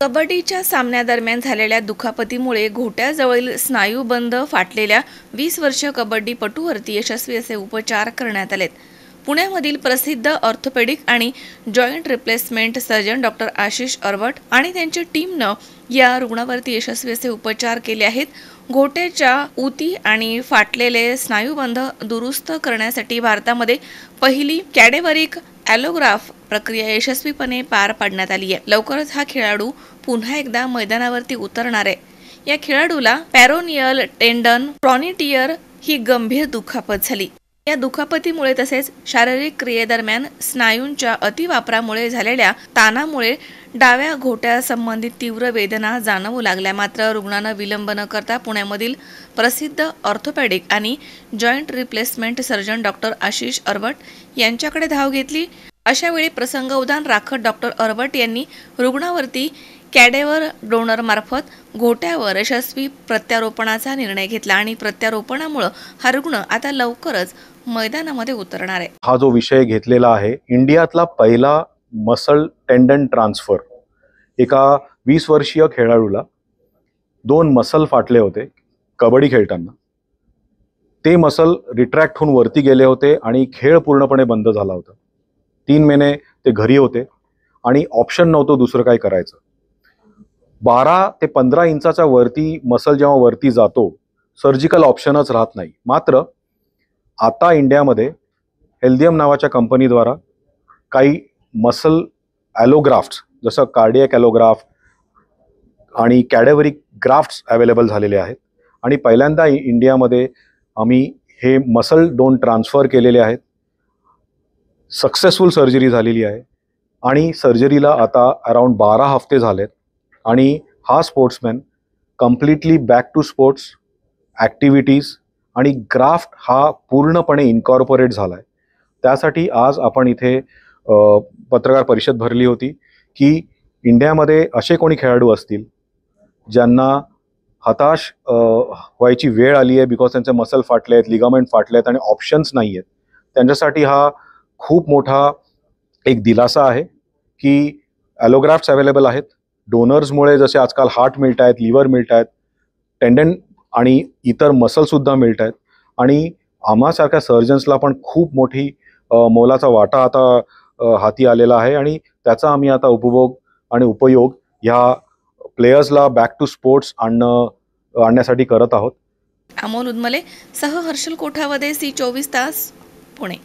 कबड्डीच्या सामन्यादरम्यान झालेल्या दुखापतीमुळे घोट्याजवळील स्नायूबंध फाटलेल्या वीस वर्षीय कबड्डीपटूवरती यशस्वी असे उपचार करण्यात आलेत. पुण्यामधील प्रसिद्ध ऑर्थोपेडिक आणि joint replacement surgeon doctor Ashish Arwat आणि त्यांच्या टीमनं या रुग्णावरती यशस्वी असे उपचार केले आहेत. घोट्याच्या उती आणि फाटलेले स्नायूबंध दुरुस्त करण्यासाठी भारतामध्ये पहिली कॅडेवरिक ॲलोग्राफ प्रक्रिया यशस्वीपणे पार पाडण्यात आली आहे लवकरच हा खेळाडू पुन्हा एकदा मैदानावरती उतरणार आहे. या खेळाडूला पॅरोनियल टेंडन प्रॉनिटियर ही गंभीर दुखापत झाली. या दुखापतीमुळे तसेच शारीरिक क्रियेदरम्यान स्नायूंच्या अतिवापरामुळे झालेल्या ताणामुळे डाव्या घोट्यासंबंधित तीव्र वेदना जाणवू लागल्या. मात्र रुग्णानं विलंब न करता पुण्यामधील प्रसिद्ध ऑर्थोपॅडिक आणि joint replacement surgeon doctor Ashish Arwat यांच्याकडे धाव घेतली. अशावेळी प्रसंग उदान राखत डॉक्टर अरवट यांनी रुग्णावरती कॅडेवर डोनरमार्फत घोट्यावर यशस्वी प्रत्यारोपणाचा निर्णय घेतला आणि प्रत्यारोपणामुळं हा रुग्ण आता लवकरच मैदानामध्ये उतरणार आहे. हा जो विषय घेतलेला आहे इंडियातला पहिला मसल टेंडन ट्रान्सफर एका वीस वर्षीय खेळाडूला दोन मसल फाटले होते कबड्डी खेळताना. ते मसल रिट्रॅक्ट होऊन वरती गेले होते आणि खेळ पूर्णपणे बंद झाला होता. तीन महिने ते घरी होते आणि ऑप्शन नव्हतं दुसरं काय करायचं. बारा ते पंधरा इंचाच्या वरती मसल जेव्हा वरती जातो सर्जिकल ऑप्शनच राहत नाही. मात्र आता इंडियामध्ये हेल्दियम नावाच्या कंपनीद्वारा काही मसल ॲलोग्राफ्ट्स जसं कार्डियक ॲलोग्राफ आणि कॅडेवरी ग्राफ्ट्स अवेलेबल झालेले आहेत. आणि पहिल्यांदा इंडियामध्ये आम्ही हे मसल डोन ट्रान्सफर केलेले आहेत. सक्सेसफुल सर्जरी झालेली आहे. आणि सर्जरीला आता अराउंड बारा हफ्ते झालेत. आणि हा sportsman completely back to sports activities आणि ग्राफ्ट हा पूर्णपणे इन्कॉर्पोरेट झाला आहे त्यासाठी आज आपण इथे पत्रकार परिषद भरली होती की इंडियामध्ये असे कोणी खेळाडू असतील ज्यांना हताश व्हायची वेळ आली आहे बिकॉज त्यांचे मसल फाटले आहेत लिगामेंट फाटले आहेत आणि ऑप्शन्स नाही आहेत. त्यांच्यासाठी हा खूप मोठा एक दिलासा आहे की ॲलोग्राफ्ट्स अवेलेबल आहेत. डोनर्समुळे जसे आजकाल हार्ट मिळत आहेत लिव्हर मिळत आहेत टेंडन आणि इतर मसलसुद्धा मिळत आहेत. आणि आम्हासारख्या सर्जन्सला पण खूप मोठी मोलाचा वाटा आता हाती आलेला आहे आणि त्याचा आम्ही आता उपभोग आणि उपयोग ह्या प्लेयर्सला बॅक टू स्पोर्ट्स आणणं आणण्यासाठी करत आहोत. अमोल उदमले सह हर्षल कोठावदे सी चोवीस तास पुणे.